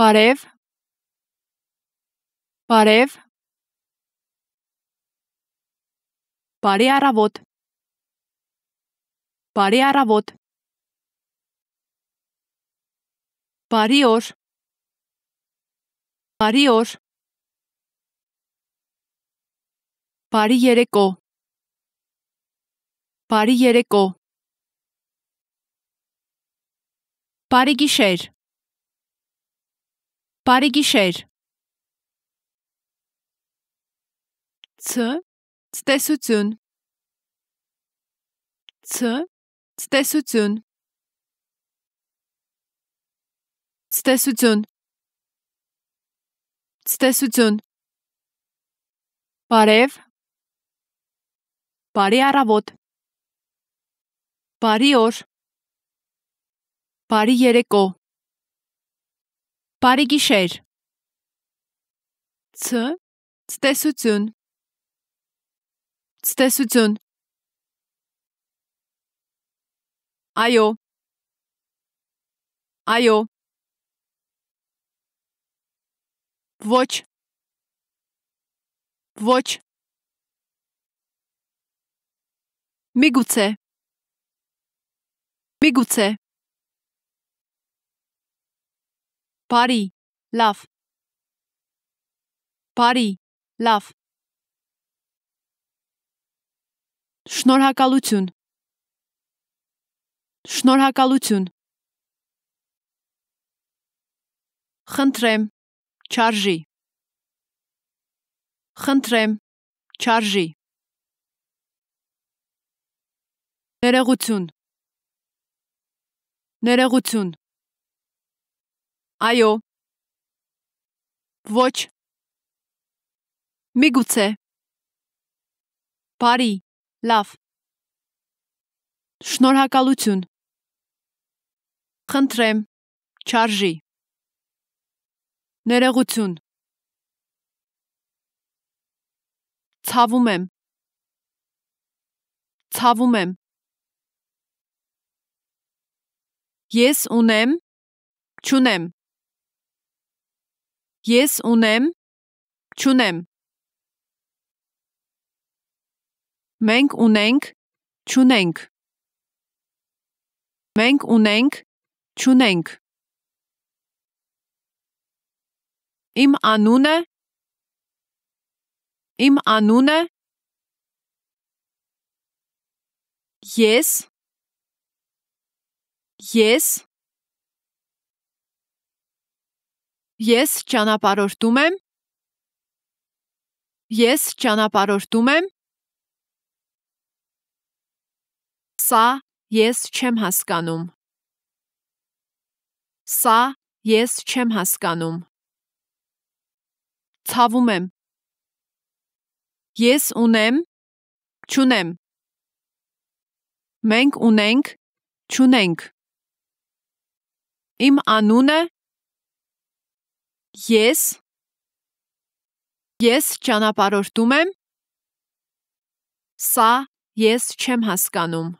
Բարև Բարև Բարի առավոտ Բարի առավոտ Բարի օր Բարի օր Բարի երեկո Բարի երեկո Բարի գիշեր Բարի գիշեր Ց. Ցտեսություն Ց. Ցտեսություն ցտեսություն ցտեսություն Բարև Բարի առավոտ Բարի օր Բարի երեկո Բարի գիշեր Ց. Ցտեսություն ցտեսություն Այո Այո Ոչ Ոչ Միգուցե Միգուցե Բարի, լավ։ Բարի, լավ։ Շնորհակալություն։ Շնորհակալություն։ Խնդրեմ, չարժի։ Խնդրեմ, չարժի։ Ներողություն։ Ներողություն։ Այո։ Ոչ։ Միգուցե։ Բարի, լավ։ Շնորհակալություն։ Խնդրեմ, չարժի։ Ներողություն։ Ցավում եմ։ Ցավում եմ։ Ես ունեմ, չունեմ։ Ես ունեմ, չունեմ։ Մենք ունենք, չունենք։ Մենք ունենք, չունենք։ Իմ անունը Իմ անունը Ես Ես Ես ճանապարհորդում եմ։ Ես ճանապարհորդում եմ։ Սա ես չեմ հասկանում։ Սա ես չեմ հասկանում։ Ցավում եմ։ Ես ունեմ, չունեմ։ Մենք ունենք, չունենք։ Իմ անունը Ես Ես ճանապարհորդում եմ Սա ես չեմ հասկանում